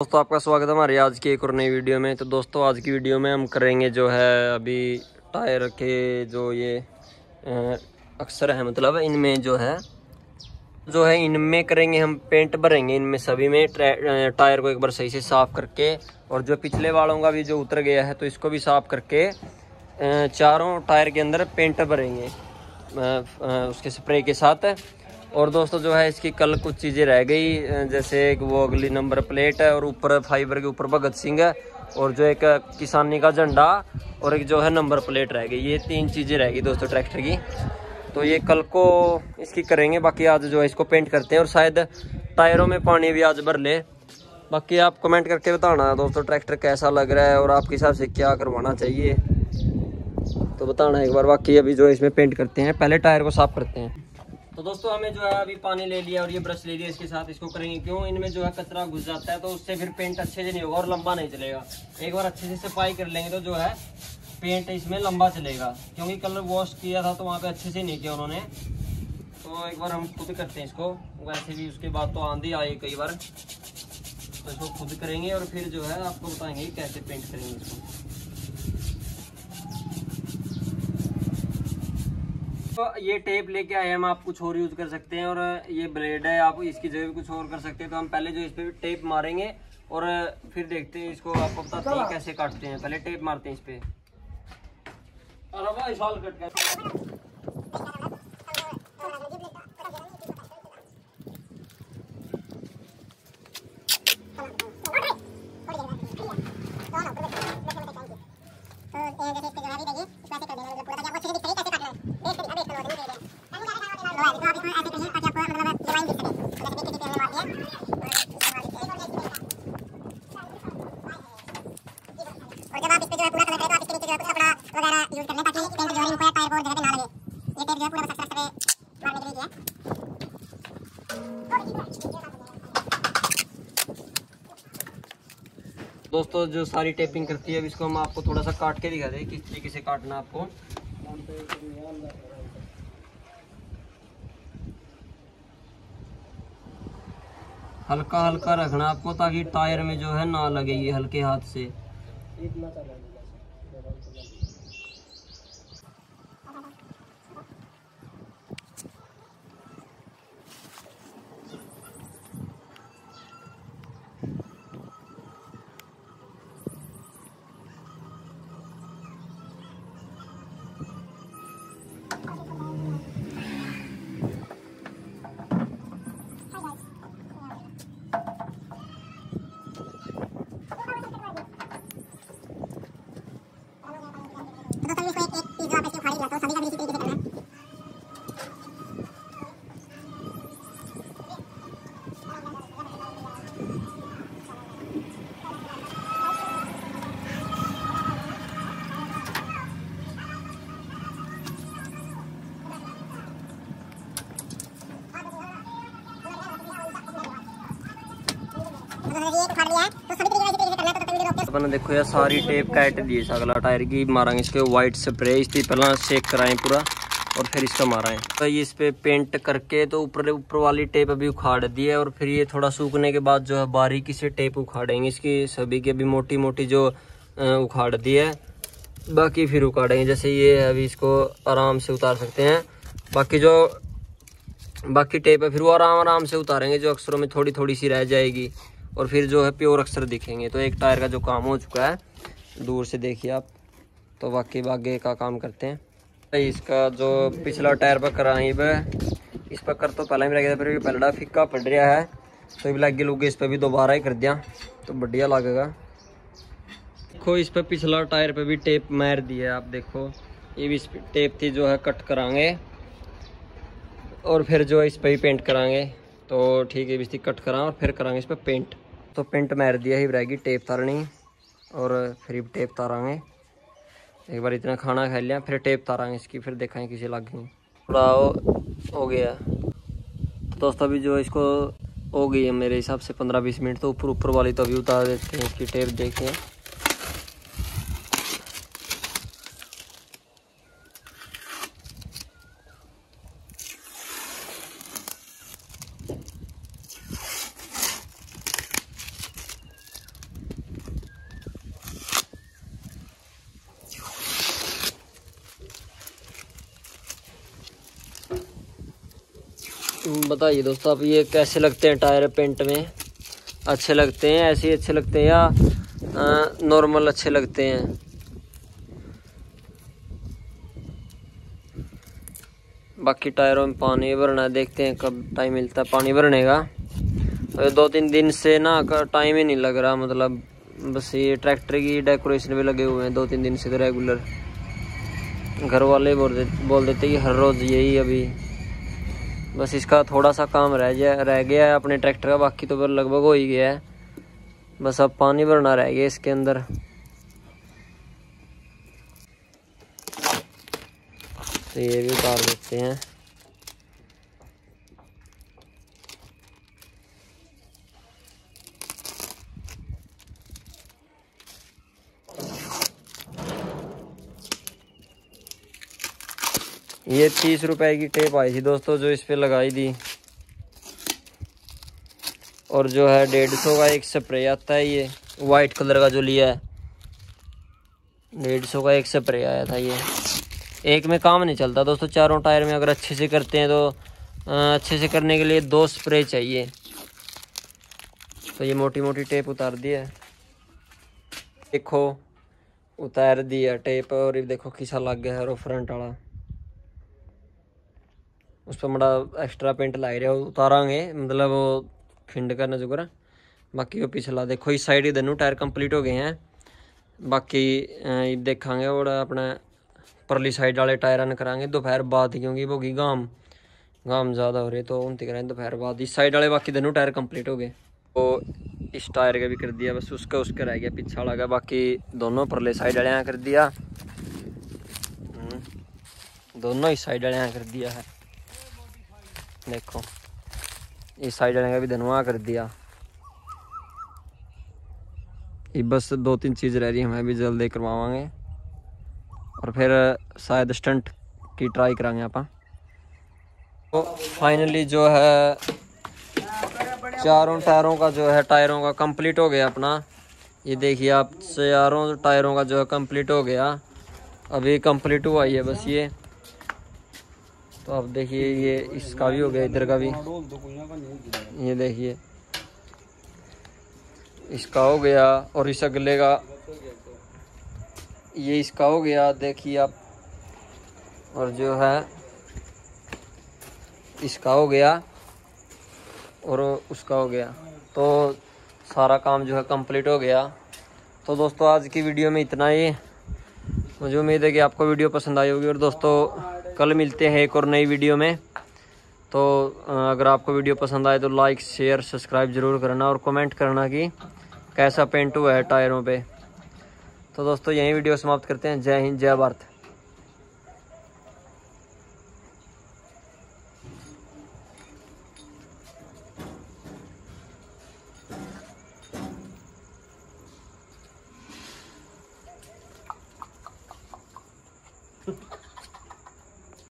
दोस्तों, आपका स्वागत है हमारे आज की एक और नई वीडियो में। तो दोस्तों, आज की वीडियो में हम करेंगे जो है अभी टायर के जो ये अक्सर है मतलब इनमें जो है जो है इनमें करेंगे हम पेंट भरेंगे। इनमें सभी में टायर को एक बार सही से साफ़ करके और जो पिछले वालों का भी जो उतर गया है तो इसको भी साफ़ करके चारों टायर के अंदर पेंट भरेंगे उसके स्प्रे के साथ। और दोस्तों जो है इसकी कल कुछ चीज़ें रह गई जैसे एक वो अगली नंबर प्लेट है और ऊपर फाइबर के ऊपर भगत सिंह है और जो एक किसानी का झंडा और एक जो है नंबर प्लेट रह गई। ये तीन चीज़ें रह गई दोस्तों ट्रैक्टर की। तो ये कल को इसकी करेंगे, बाकी आज जो है इसको पेंट करते हैं और शायद टायरों में पानी भी आज भर ले। बाकी आप कमेंट करके बताना दोस्तों ट्रैक्टर कैसा लग रहा है और आपके हिसाब से क्या करवाना चाहिए। तो बताना एक बार, बाकी अभी जो इसमें पेंट करते हैं, पहले टायर को साफ़ करते हैं। तो दोस्तों, हमें जो है अभी पानी ले लिया और ये ब्रश ले लिया, इसके साथ इसको करेंगे। क्यों? इनमें जो है कचरा घुस जाता है तो उससे फिर पेंट अच्छे से नहीं होगा और लंबा नहीं चलेगा। एक बार अच्छे से सफ़ाई कर लेंगे तो जो है पेंट इसमें लंबा चलेगा। क्योंकि कलर वॉश किया था तो वहाँ पे अच्छे से नहीं किया उन्होंने। तो एक बार हम खुद करते हैं इसको। वैसे भी उसके बाद तो आंधी आई कई बार। तो इसको खुद करेंगे और फिर जो है आपको बताएँगे कैसे पेंट करेंगे इसको। तो ये टेप लेके आए हम आप कुछ और यूज़ कर सकते हैं और ये ब्लेड है आप इसकी जगह कुछ और कर सकते हैं। तो हम पहले जो इस पे टेप मारेंगे और फिर देखते हैं इसको आपको बताते हैं कैसे काटते हैं। पहले टेप मारते हैं इस पे। दोस्तों, जो सारी टेपिंग करती है इसको हम आपको थोड़ा सा काट के दिखा दें किस तरीके से काटना आपको। हल्का हल्का रखना, आपको ताकि टायर में जो है ना लगे ये हल्के हाथ से। अपन देखो यार सारी टेप काट दी अगला टायर की मारेंगे इसके व्हाइट स्प्रे इसकी पहला चेक कराएँ पूरा और फिर इसका मारा है तो ये इस पे पेंट करके तो ऊपर ऊपर वाली टेप अभी उखाड़ दी है और फिर ये थोड़ा सूखने के बाद जो है बारीकी से टेप उखाड़ेंगे इसकी सभी की अभी मोटी मोटी जो उखाड़ दी है बाकी फिर उखाड़ेंगे जैसे ये अभी इसको आराम से उतार सकते हैं बाकी जो बाकी टेप है फिर वो आराम आराम से उतारेंगे जो अक्सरों में थोड़ी थोड़ी सी रह जाएगी और फिर जो है प्योर अक्सर दिखेंगे। तो एक टायर का जो काम हो चुका है, दूर से देखिए आप तो बाकी बागे का काम करते हैं। इसका जो पिछला टायर पर कराई वह इस पर कर तो पहले ही लगे था फिर भी पलड़ा फिक्का पड़ रहा है। तो भी लगे लुगे इस पर भी दोबारा ही कर दिया तो बढ़िया लगेगा। देखो, इस पर पिछला टायर पे भी टेप मार दिया आप देखो। ये भी इस टेप थी जो है कट कराएँगे और फिर जो है इस पर ही पेंट कराएँगे तो ठीक है इसकी कट करा और फिर कराएँगे इस पर पेंट तो पेंट मैर दिया ही रहेगी टेप तारनी और फिर टेप तारांगे। एक बार इतना खाना खा लिया, फिर टेप तारांगे इसकी, फिर देखेंगे किसी लग थोड़ा हो गया। तो दोस्तों, अभी जो इसको हो गई है, मेरे हिसाब से पंद्रह बीस मिनट तो ऊपर ऊपर वाली तो अभी उतार देते हैं, इसकी टेप देखते बताइए दोस्तों, आप ये कैसे लगते हैं टायर पेंट में? अच्छे लगते हैं, ऐसे ही अच्छे लगते हैं या नॉर्मल अच्छे लगते हैं? बाकी टायरों में पानी भरना है, देखते हैं कब टाइम मिलता है, पानी भरने का। तो दो तीन दिन से ना टाइम ही नहीं लग रहा मतलब बस ये ट्रैक्टर की डेकोरेशन भी लगे हुए हैं दो तीन दिन से तो रेगुलर घर वाले बोल दे, बोल देते कि हर रोज़ यही अभी बस इसका थोड़ा सा काम रह गया रह गया है अपने ट्रैक्टर का, बाकी तो लगभग हो ही गया है। बस अब पानी भरना रह गया इसके अंदर। तो ये भी उतार देते हैं। ये तीस रुपए की टेप आई थी दोस्तों, जो इस पर लगाई थी। और जो है डेढ़ सौ का एक स्प्रे आता है ये, वाइट कलर का जो लिया है। डेढ़ सौ का एक स्प्रे आया था ये। एक में काम नहीं चलता दोस्तों, चारों टायर में अगर अच्छे से करते हैं तो अच्छे से करने के लिए दो स्प्रे चाहिए। तो ये मोटी मोटी टेप उतार दी है। देखो, उतार दिया टेप और देखो किसा लग गया है और फ्रंट वाला। उस पर बड़ा एक्स्ट्रा पेंट ला रहा उतारा मतलब वो फिंड करना जो करा बाकी वो पिछला देखो इस साइड ही दोनों टायर कंप्लीट हो गए हैं। बाकी देखा और अपना परली साइड वाले टायर करा दोपहर बाद क्योंकि वो की गाम। गाम ज़्यादा हो रहे तो उनती करें दोपहर बाद। इस साइड वाले बाकी दोनों टायर कंप्लीट हो गए। तो इस टायर का भी कर दिया बस उसका उसका रह गया पीछा वाला। बाकी दोनों परले साइड वाले कर दिया। हम्म, दोनों इस साइड वाले कर दिया है। देखो। इस साइड वाले का भी धनवा कर दिया। ये बस दो तीन चीज़ रह रही है, हमें भी जल्दी करवावांगे और फिर, शायद स्टंट की ट्राई कराएँगे आप तो फाइनली जो है, चारों टायरों का जो है, टायरों का कंप्लीट हो गया अपना। ये देखिए आप, चारों टायरों का जो है कंप्लीट हो गया। अभी कंप्लीट हुआ ही है बस ये। तो आप देखिए, ये इसका भी हो गया, इधर का भी। ये देखिए। इसका हो गया और इस अगले का। ये इसका हो गया, देखिए आप। और जो है, इसका हो गया और उसका हो गया। तो सारा काम जो है कंप्लीट हो गया। तो दोस्तों, आज की वीडियो में इतना ही। मुझे उम्मीद है कि आपको वीडियो पसंद आई होगी। और दोस्तों कल मिलते हैं एक और नई वीडियो में। तो अगर आपको वीडियो पसंद आए तो लाइक शेयर सब्सक्राइब ज़रूर करना और कमेंट करना कि कैसा पेंट हुआ है टायरों पे। तो दोस्तों, यही वीडियो समाप्त करते हैं। जय हिंद, जय भारत।